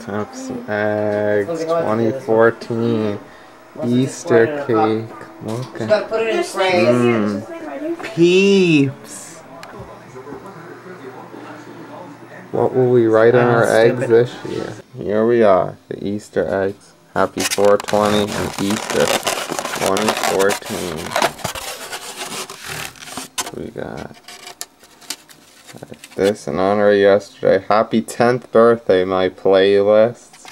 Top some eggs. 2014 Easter cake. Look at Gotta put it in frame. mm. Peeps. What will we write on our eggs this year? Here we are, the Easter eggs. Happy 420 and Easter 2014. We got this in honor of yesterday. Happy 10th birthday, my playlist.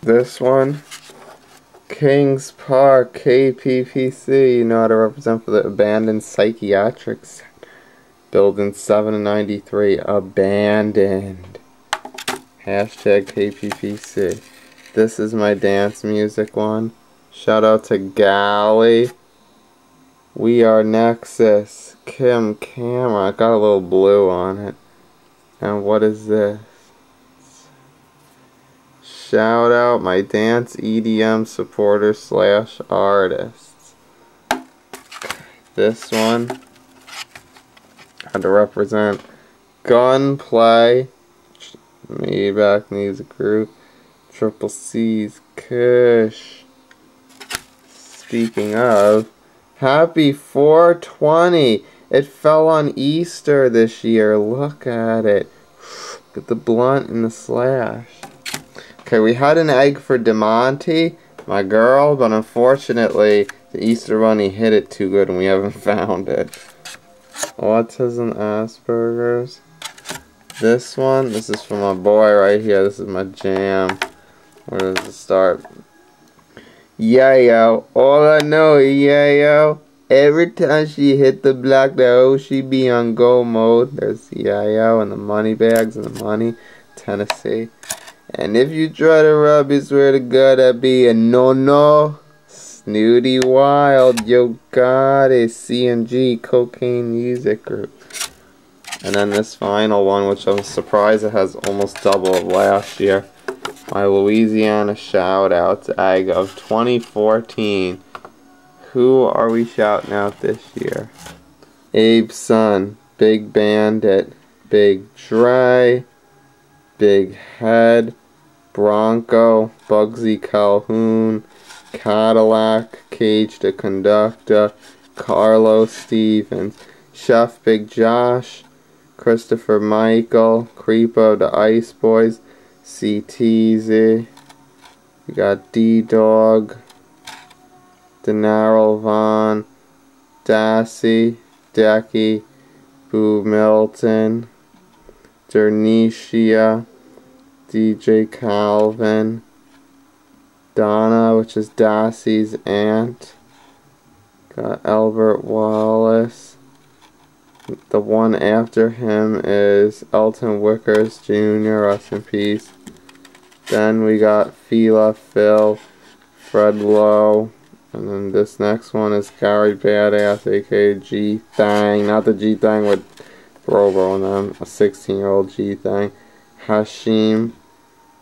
This one, Kings Park, KPPC, you know how to represent for the abandoned psychiatric center. Building 793, abandoned. Hashtag KPPC. This is my dance music one. Shout out to Galley. We are Nexus. Kim Camera. I got a little blue on it. And what is this? Shout out my dance EDM supporter slash artists. This one had to represent Gunplay, Maybach Music Group, Triple C's Kush. Speaking of, Happy 420! It fell on Easter this year. Look at it. Get the blunt and the slash. Okay, we had an egg for Demonte, my girl, but unfortunately, the Easter Bunny hit it too good and we haven't found it. Autism Asperger's. This one, this is for my boy right here. This is my jam. Where does it start? Yeah, yo. All I know yeah, yo. Every time she hit the block, though, she be on go mode. There's the yo and the money bags and the money. Tennessee. And if you try to rub, you swear to God, that be a no-no. Snootie Wild, yo got it. CMG, Cocaine Music Group. And then this final one, which I'm surprised it has almost double of last year. My Louisiana shout out to Egg of 2014. Who are we shouting out this year? Abe son, Big Bandit, Big Dre, Big Head, Bronco, Bugsy Calhoone, Cadillac, Cage Da Conducta, Carlos Stephens, Chef Big Josh, Christopher Michael, Creepa the Ice Boyz, C-Teze, we got D Dawg, Danarryl Von, Dassie, Decky, Boo Milton, Dernishia, DJ Calvin, Donna, which is Dassie's aunt, got Elbert Wallace. The one after him is Elton Wickers Jr., rest in peace. Then we got Fila Phil, Fred Lo, and then this next one is Gary Badazz, aka G Thang, not the G Thang with Robo and them, a 16 year old G Thang. Hashim.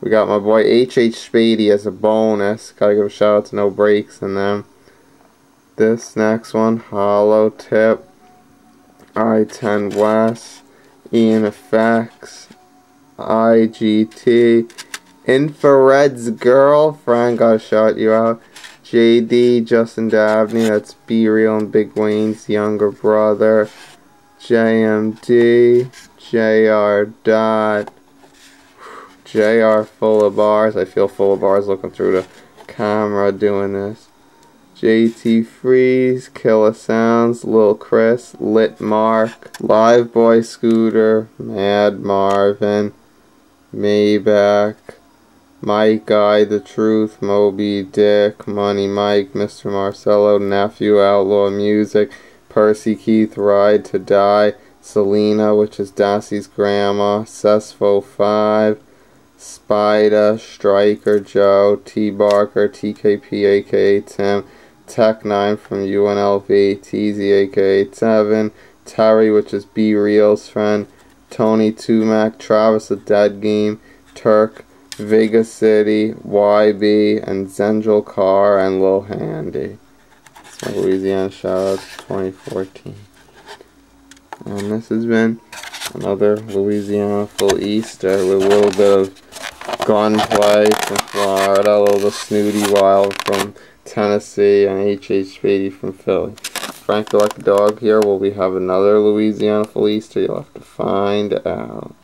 We got my boy HH Spady as a bonus. Gotta give a shout out to No Breaks and them. This next one, Hollow Tip. I-10 Wes. Ian EFX. IGT. Infa Red's girlfriend. Gotta shout you out. JD, Justin Dabney, that's B-Real and Big Wayne's younger brother. JMD, JR Dot, JR Full of Barz. I feel full of bars looking through the camera doing this. JT Freeze, Killa Sounz, Lil Chris, Lit Mark, Live Boy Scooter, Madd Marvin, Maybach, Mike Guy, The Truth, Mo B Dick, Money Mike, Mr. Marcelo, Nephew Outlaw Muzik, Percy Keith, Ride to Die, Salina, which is Dassie's grandma, Sess 4-5, Spyda, Stryker Joe, T Barker, TKP aka Tim, Tec-9 from UNLV, Teezie aka Tevin, Terri, which is B-Real's friend, Tony Tumac, Travis the Dead Game, Turk, Vigga City, YB, and Zendrell Carr, and Lil Handy. Louisiana shout 2014. And this has been Another Louisianaful Easter with a little bit of gunplay from Florida, a little Snootie Wild from Tennessee, and H.H. Spady from Philly. Frank the Lucky Dog here. Will we have another Louisianaful Easter? You'll have to find out.